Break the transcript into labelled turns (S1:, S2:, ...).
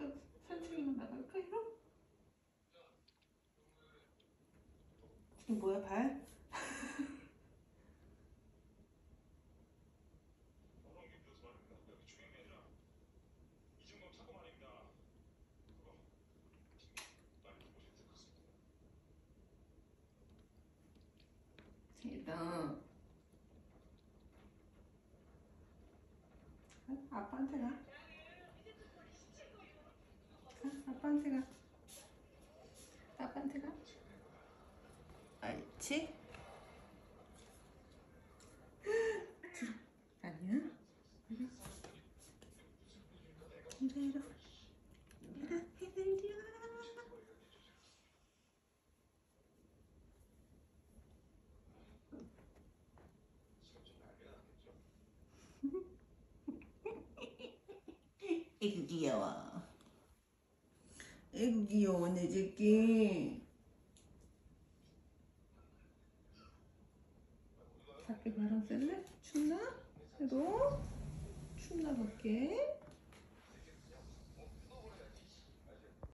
S1: 나 산책이나 나갈까 이러? 이거 뭐야 발? 세다. 아빠한테 가. 가. 옳지? 들어. 아니야? 이리 와. 이리 이리. 이리 이리 귀여워. 귀여워 내 새끼. 밖에 바람 쐬래? 춥나? 너? 춥나 밖에?